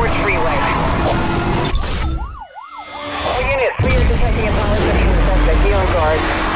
Ford Freeway. All units, we are detecting a pilot suspect. Be on guard.